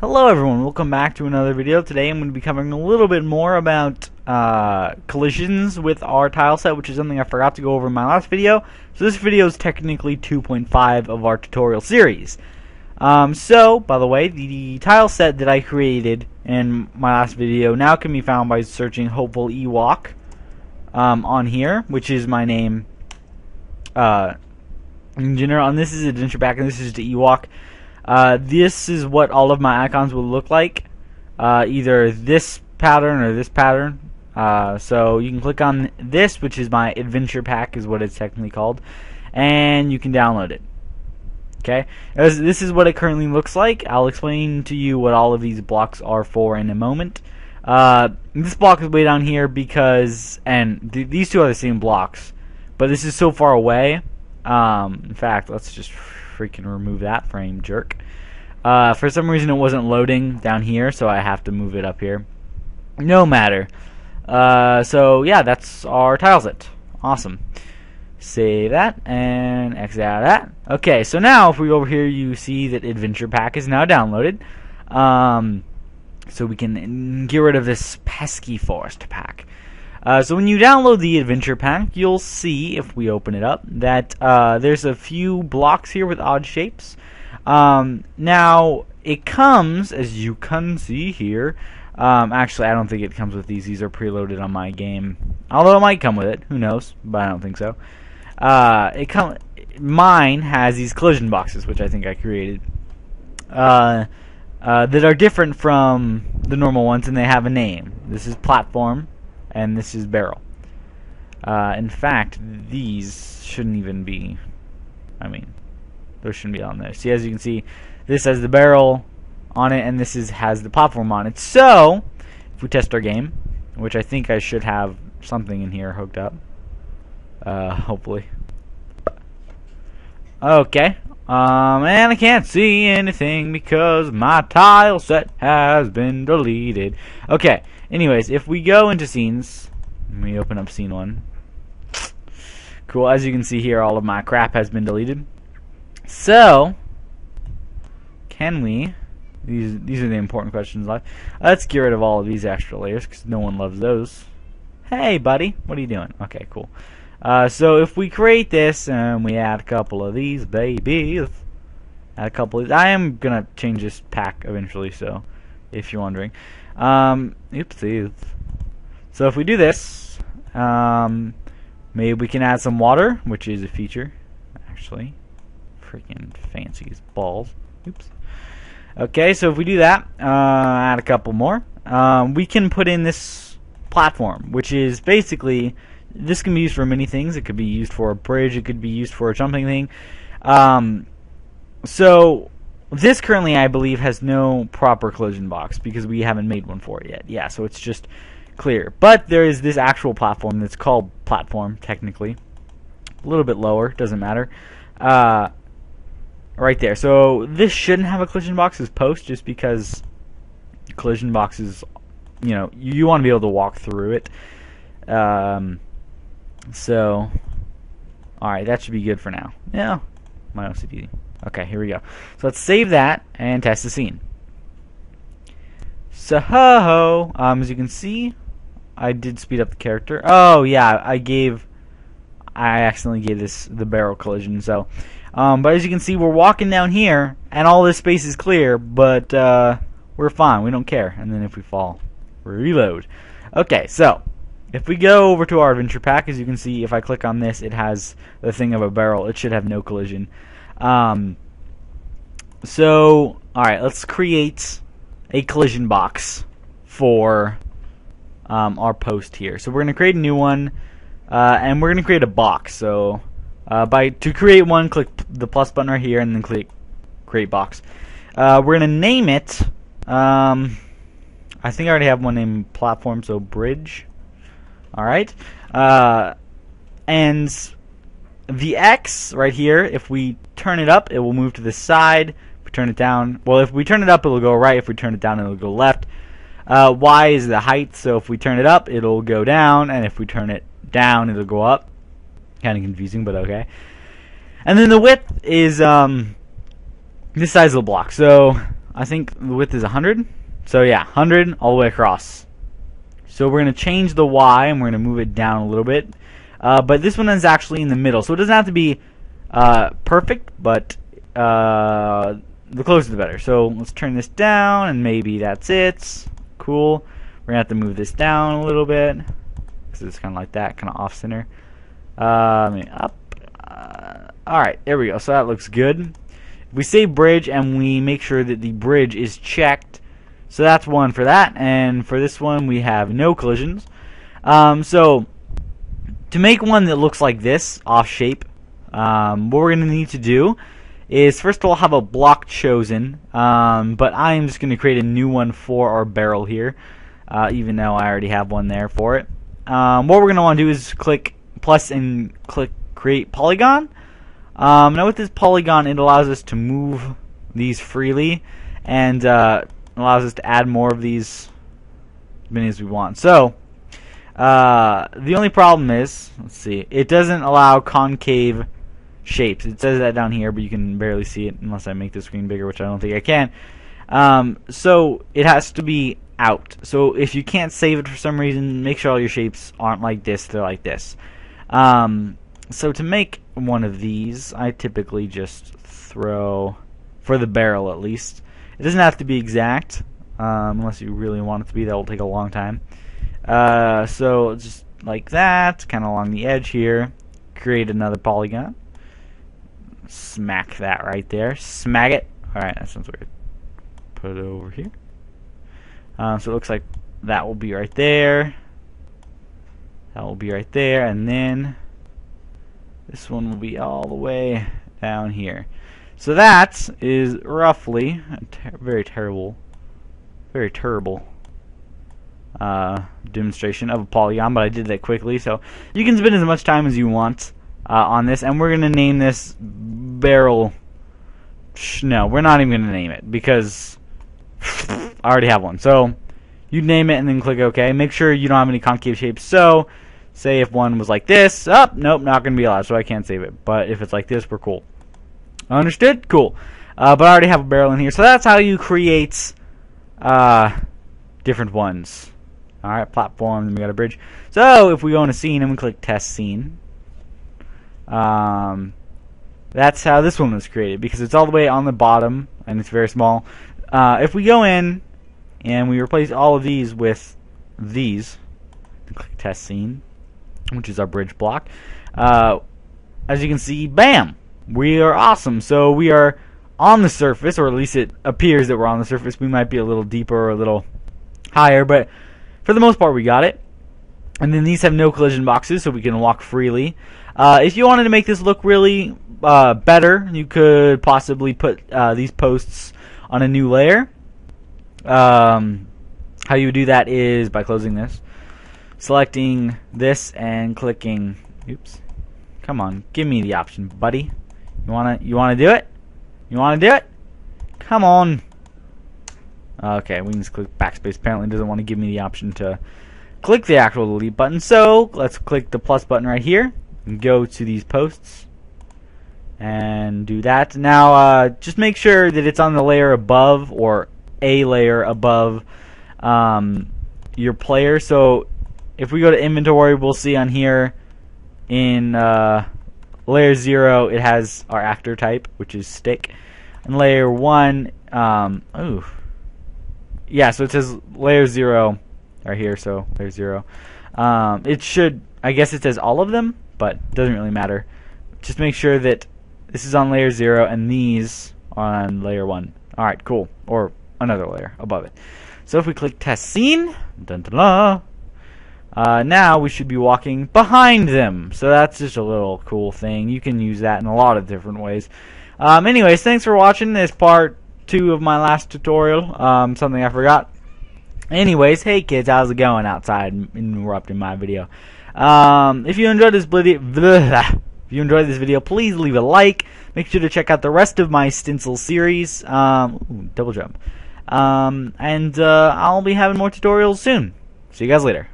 Hello everyone, welcome back to another video. Today I'm going to be covering a little bit more about uh, collisions with our tile set, which is something I forgot to go over in my last video. So this video is technically 2.5 of our tutorial series. Um, so, by the way, the, the, tile set that I created in my last video now can be found by searching Hopeful Ewok um, on here, which is my name uh, in general. And this is Adventure Pack, and this is the Ewok. Uh, this is what all of my icons will look like. Uh, either this pattern or this pattern. Uh, so you can click on this, which is my adventure pack, is what it's technically called, and you can download it. Okay, As this is what it currently looks like. I'll explain to you what all of these blocks are for in a moment. Uh, this block is way down here because, and th these two are the same blocks, but this is so far away. Um, in fact, let's just freaking remove that frame, jerk. Uh, for some reason it wasn't loading down here, so I have to move it up here. No matter. Uh, so yeah, that's our tileset. Awesome. Save that and exit out of that. Okay, so now if we go over here, you see that Adventure Pack is now downloaded. Um, so we can get rid of this pesky forest pack. Uh, so when you download the adventure pack, you'll see, if we open it up, that uh, there's a few blocks here with odd shapes. Um, now, it comes, as you can see here, um, actually, I don't think it comes with these. These are preloaded on my game. Although it might come with it. Who knows? But I don't think so. Uh, it come, Mine has these collision boxes, which I think I created. Uh, uh, that are different from the normal ones, and they have a name. This is platform and this is barrel. Uh, in fact, these shouldn't even be. I mean, those shouldn't be on there. See, as you can see, this has the barrel on it, and this is has the platform on it. So, if we test our game, which I think I should have something in here hooked up, uh, hopefully. Okay. Um, and I can't see anything because my tile set has been deleted. Okay. Anyways, if we go into scenes, let me open up scene one. Cool, as you can see here, all of my crap has been deleted. So, can we, these, these are the important questions left. Let's get rid of all of these extra layers, because no one loves those. Hey, buddy, what are you doing? Okay, cool. Uh, so if we create this, and we add a couple of these babies, add a couple of these, I am going to change this pack eventually, so, if you're wondering. Um, oopsies. So if we do this, um, maybe we can add some water, which is a feature, actually. Freaking fancy as balls. Oops. Okay, so if we do that, uh, add a couple more, um, we can put in this platform, which is basically, this can be used for many things. It could be used for a bridge, it could be used for a jumping thing. Um, so this currently, I believe, has no proper collision box because we haven't made one for it yet. Yeah, so it's just clear. But there is this actual platform that's called platform, technically. A little bit lower, doesn't matter. Uh, right there. So this shouldn't have a collision box as post just because collision boxes, you know, you, you want to be able to walk through it. Um, so, alright, that should be good for now. Yeah, my OCD. Okay, here we go. So let's save that and test the scene. So ho ho, um, as you can see, I did speed up the character. Oh yeah, I gave, I accidentally gave this the barrel collision. So, um, but as you can see, we're walking down here, and all this space is clear, but uh, we're fine. We don't care. And then if we fall, reload. Okay, so if we go over to our adventure pack, as you can see, if I click on this, it has the thing of a barrel. It should have no collision. Um, so, alright, let's create a collision box for um, our post here. So we're going to create a new one, uh, and we're going to create a box. So uh, by to create one, click the plus button right here, and then click create box. Uh, we're going to name it. Um, I think I already have one named platform, so bridge. All right, uh, and the X right here, if we turn it up, it will move to the side. If we turn it down, well, if we turn it up, it'll go right. If we turn it down, it'll go left. Uh, y is the height, so if we turn it up, it'll go down, and if we turn it down, it'll go up. Kind of confusing, but okay. And then the width is um, the size of the block. So I think the width is 100. So yeah, 100 all the way across. So we're going to change the Y and we're going to move it down a little bit. Uh, but this one is actually in the middle. So it doesn't have to be uh, perfect, but uh, the closer the better. So let's turn this down and maybe that's it. Cool. We're going to have to move this down a little bit. Because it's kind of like that, kind of off center. Uh, up. Uh, Alright, there we go. So that looks good. If we say bridge and we make sure that the bridge is checked, so that's one for that. And for this one, we have no collisions. Um, so to make one that looks like this, off shape, um, what we're going to need to do is first of all have a block chosen, um, but I am just going to create a new one for our barrel here, uh, even though I already have one there for it. Um, what we're going to want to do is click plus and click create polygon. Um, now with this polygon, it allows us to move these freely and uh, allows us to add more of these as many as we want. So uh, the only problem is, let's see, it doesn't allow concave shapes. It says that down here, but you can barely see it unless I make the screen bigger, which I don't think I can. Um, so it has to be out. So if you can't save it for some reason, make sure all your shapes aren't like this, they're like this. Um, so to make one of these, I typically just throw, for the barrel at least, it doesn't have to be exact, um, unless you really want it to be, that will take a long time. Uh, so just like that, kind of along the edge here, create another polygon. Smack that right there. Smack it. Alright, that sounds weird. Put it over here. Um, so it looks like that will be right there. That will be right there, and then this one will be all the way down here. So that is roughly a ter very terrible, very terrible uh, demonstration of a polygon, but I did that quickly. So you can spend as much time as you want uh, on this, and we're going to name this barrel. No, we're not even going to name it because I already have one. So you name it and then click OK. Make sure you don't have any concave shapes. So say if one was like this, up, oh, nope, not going to be allowed, so I can't save it. But if it's like this, we're cool. Understood? Cool. Uh, but I already have a barrel in here, so that's how you create uh, different ones. Alright, platform, then we got a bridge. So, if we go in a scene and we click test scene, um, that's how this one was created, because it's all the way on the bottom, and it's very small. Uh, if we go in, and we replace all of these with these, click test scene, which is our bridge block, uh, as you can see, bam! We are awesome. So we are on the surface, or at least it appears that we're on the surface. We might be a little deeper or a little higher, but for the most part, we got it. And then these have no collision boxes, so we can walk freely. Uh, if you wanted to make this look really uh, better, you could possibly put uh, these posts on a new layer. Um, how you would do that is by closing this, selecting this, and clicking. Oops. Come on, give me the option, buddy. You wanna you wanna do it? You wanna do it? Come on. Okay, we can just click backspace. Apparently doesn't want to give me the option to click the actual delete button. So let's click the plus button right here and go to these posts and do that. Now uh, just make sure that it's on the layer above or a layer above um, your player. So if we go to inventory, we'll see on here in uh, layer 0 it has our actor type, which is stick. And layer 1, um, ooh, yeah, so it says layer zero right here, so layer zero. Um, it should, I guess it says all of them, but doesn't really matter. Just make sure that this is on layer zero and these on layer one. All right, cool. Or another layer above it. So if we click test scene, dun, dun, uh, now we should be walking behind them. So that's just a little cool thing. You can use that in a lot of different ways. Um, anyways, thanks for watching this part two of my last tutorial. Um, something I forgot. Anyways, hey kids, how's it going outside interrupting my video? Um, if you enjoyed this video, if you enjoyed this video, please leave a like. Make sure to check out the rest of my Stencyl series. Um, ooh, double jump. Um, and uh, I'll be having more tutorials soon. See you guys later.